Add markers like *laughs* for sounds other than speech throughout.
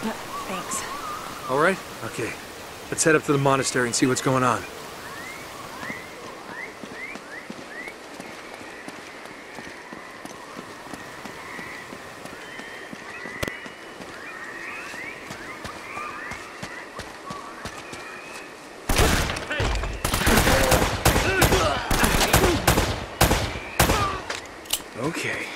Thanks. All right? Okay. Let's head up to the monastery and see what's going on. Okay.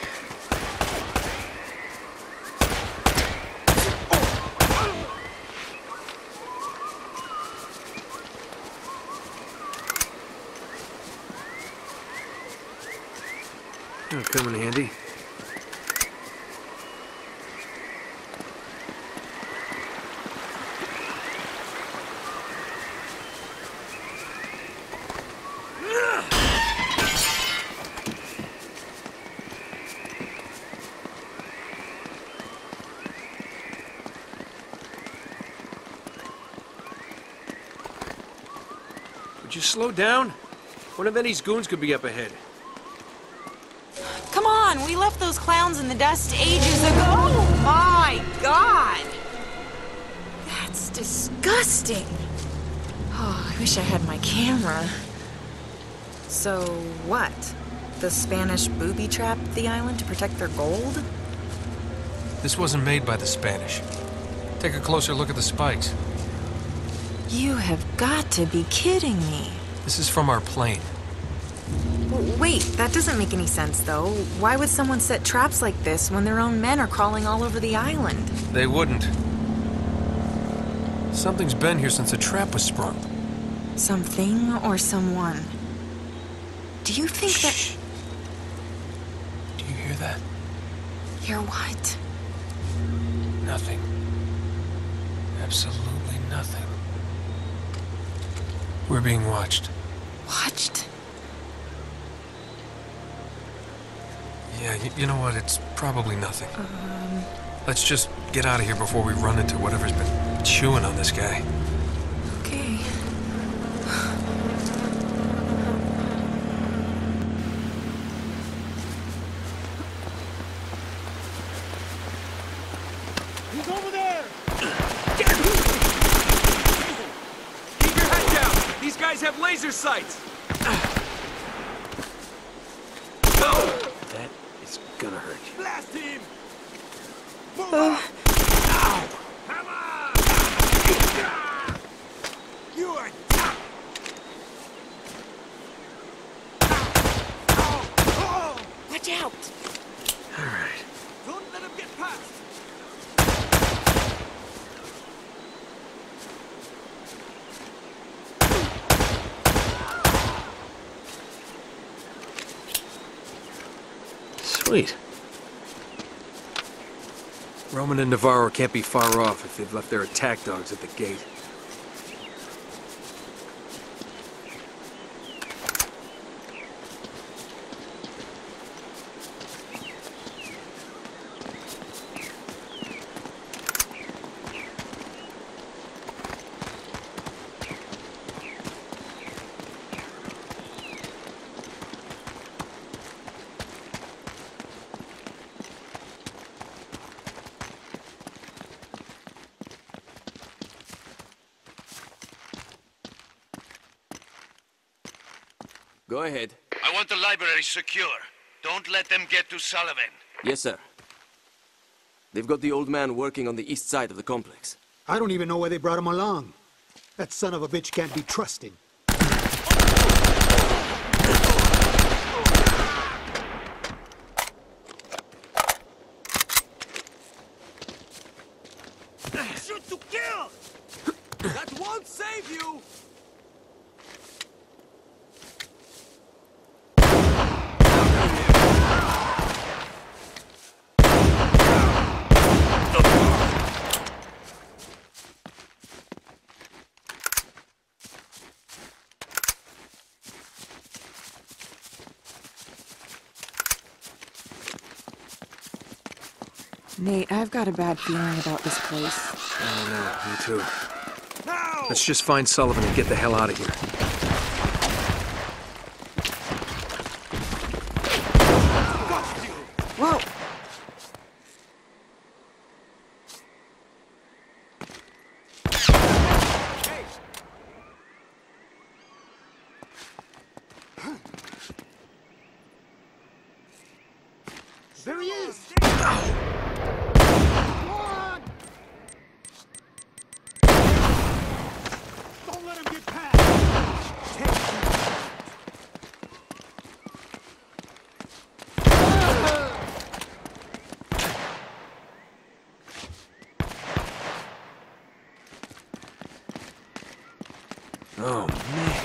That'll come in handy. Would you slow down? One of Eddy's goons could be up ahead. Come on, we left those clowns in the dust ages ago. Oh my god! That's disgusting. Oh, I wish I had my camera. So, what? The Spanish booby trapped the island to protect their gold? This wasn't made by the Spanish. Take a closer look at the spikes. You have got to be kidding me. This is from our plane. Wait, that doesn't make any sense, though. Why would someone set traps like this when their own men are crawling all over the island? They wouldn't. Something's been here since a trap was sprung. Something or someone? Do you think Shh. Do you hear that? that. Hear what? Nothing. Absolutely nothing. We're being watched. Watched? Yeah, y- you know what? It's probably nothing. Um. Let's just get out of here before we run into whatever's been chewing on this guy. Okay. He's over there! Keep your head down! These guys have laser sights! That is gonna hurt you. Blast him! Move up! Come on! You are tough! Ow! Oh! Watch out! All right. Don't let him get past! Sweet. Roman and Navarro can't be far off if they've left their attack dogs at the gate. Go ahead. I want the library secure. Don't let them get to Sullivan. Yes, sir. They've got the old man working on the east side of the complex. I don't even know why they brought him along. That son of a bitch can't be trusted. Nate, I've got a bad feeling about this place. I know, me too. Let's just find Sullivan and get the hell out of here. There he is! Oh, man.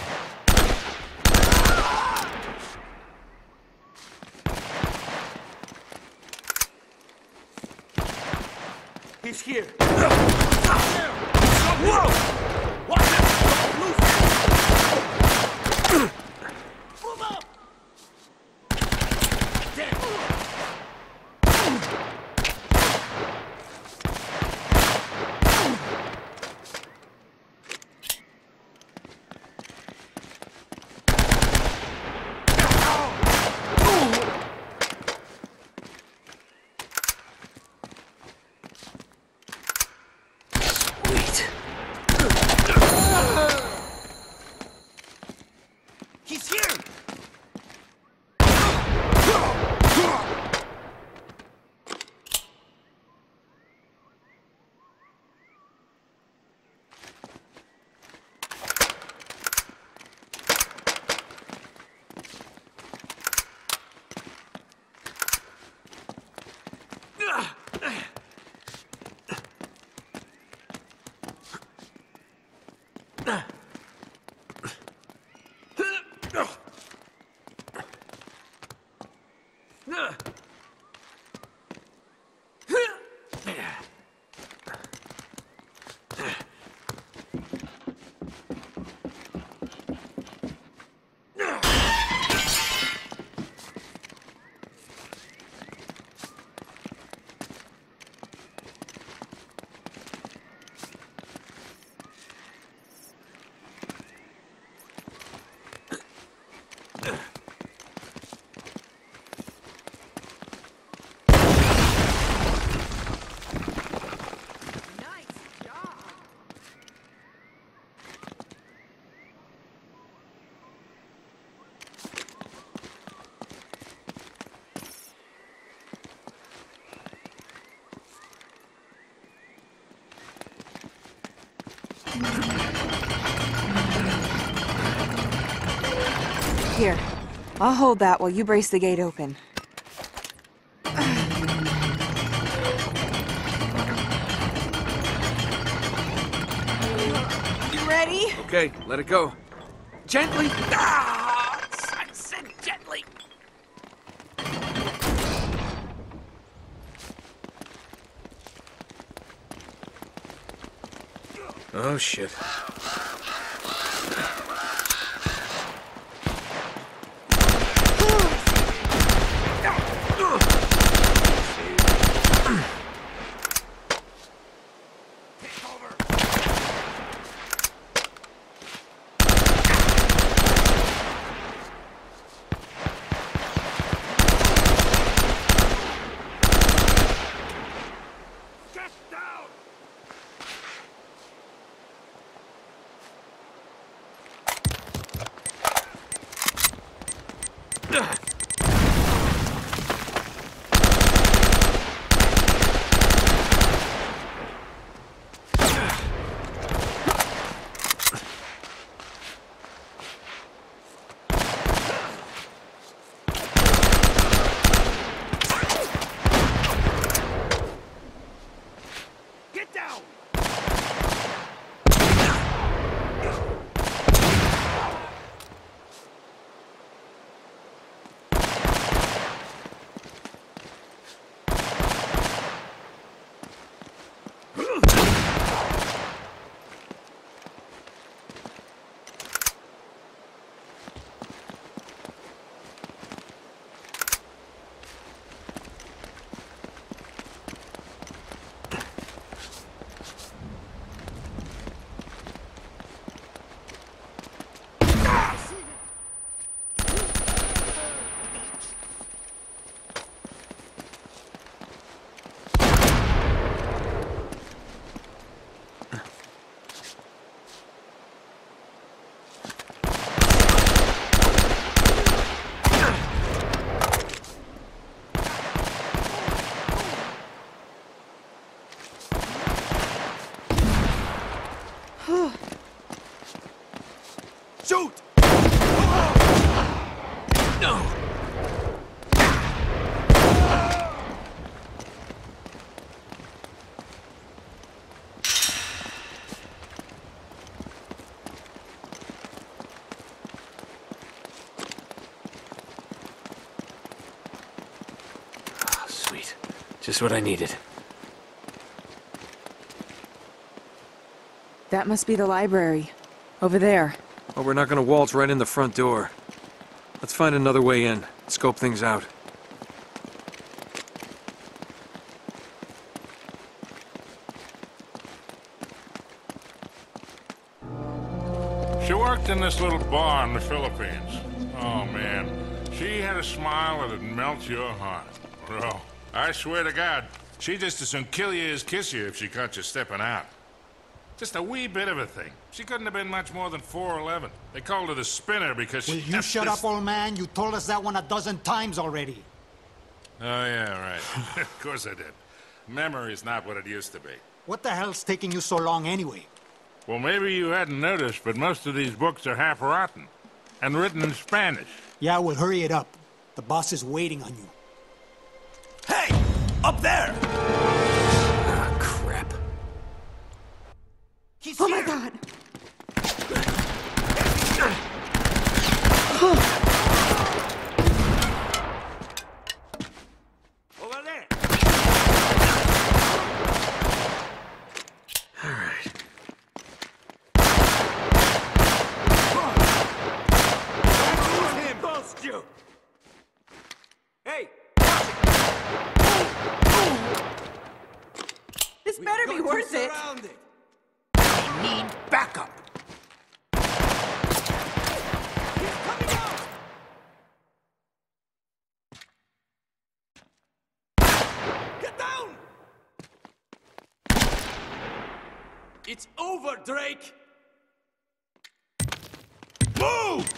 He's here. Here, I'll hold that while you brace the gate open. You ready? Okay, let it go. Gently! Ah! I said gently! Oh, shit. Ugh. Just what I needed. That must be the library. Over there. Well, we're not gonna waltz right in the front door. Let's find another way in. Scope things out. She worked in this little bar in the Philippines. Oh, man. She had a smile that'd melt your heart. Bro, I swear to God, she'd just as soon kill you as kiss you if she caught you stepping out. Just a wee bit of a thing. She couldn't have been much more than 4'11. They called her the spinner because she... Will you shut up, old man? You told us that one a dozen times already. Oh, yeah, right. *laughs* of course I did. Memory's not what it used to be. What the hell's taking you so long anyway? Well, maybe you hadn't noticed, but most of these books are half rotten. And written in Spanish. Yeah, well, hurry it up. The boss is waiting on you. Hey! Up there! Ah, crap. He's Oh here! my god! Over there! All right. Lose him! Ghost you! Hey! This better be worth it. surrounded. Backup! He's coming out! Get down! It's over, Drake! Move!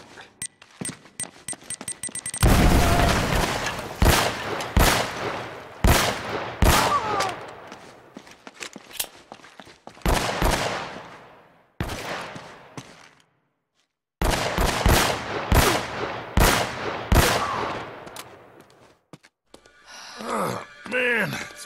Man, it's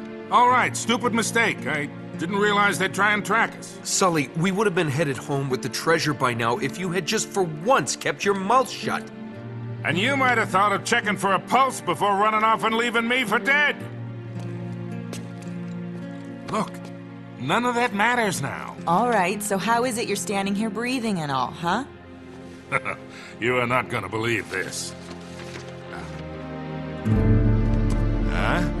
All right, stupid mistake. I didn't realize they'd try and track us. Sully, we would have been headed home with the treasure by now if you had just for once kept your mouth shut. And you might have thought of checking for a pulse before running off and leaving me for dead. Look, none of that matters now. All right, so how is it you're standing here breathing and all, huh? *laughs* You are not gonna believe this. Uh, huh?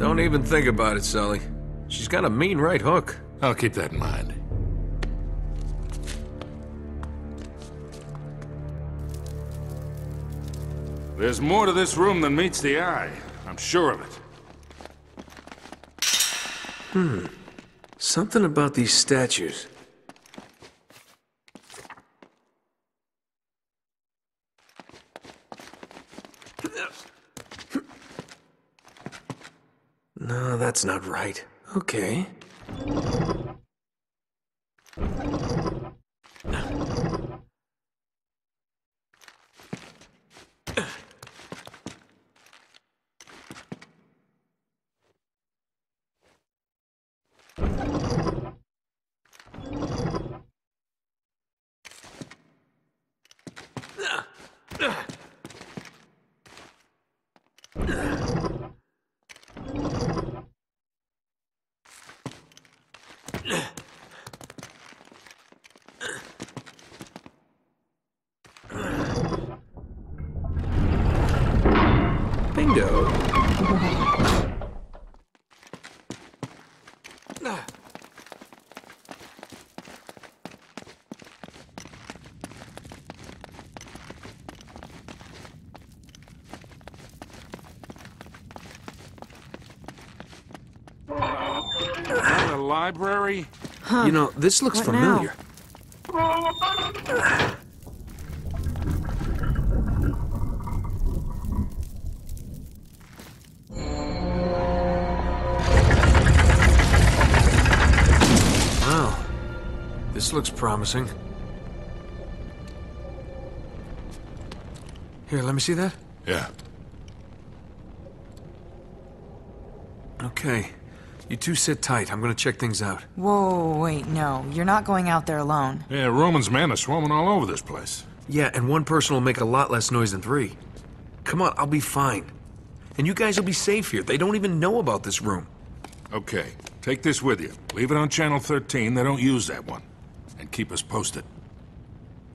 Don't even think about it, Sully. She's got a mean right hook. I'll keep that in mind. There's more to this room than meets the eye. I'm sure of it. Hmm. Something about these statues. That's not right. Okay. Library? You know, this looks What now? familiar. Wow. This looks promising. Here, let me see that. Yeah. Okay. You two sit tight. I'm gonna check things out. Whoa, wait, no. You're not going out there alone. Yeah, Roman's men are swarming all over this place. Yeah, and one person will make a lot less noise than three. Come on, I'll be fine. And you guys will be safe here. They don't even know about this room. Okay, take this with you. Leave it on Channel 13. They don't use that one. And keep us posted.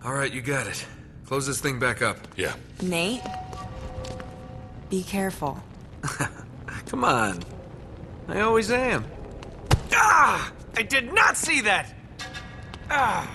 All right, you got it. Close this thing back up. Yeah. Nate? Be careful. *laughs* Come on. I always am. Ah! I did not see that! Ah!